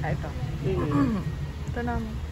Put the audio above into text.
Ah, ito. Mm. ito naman.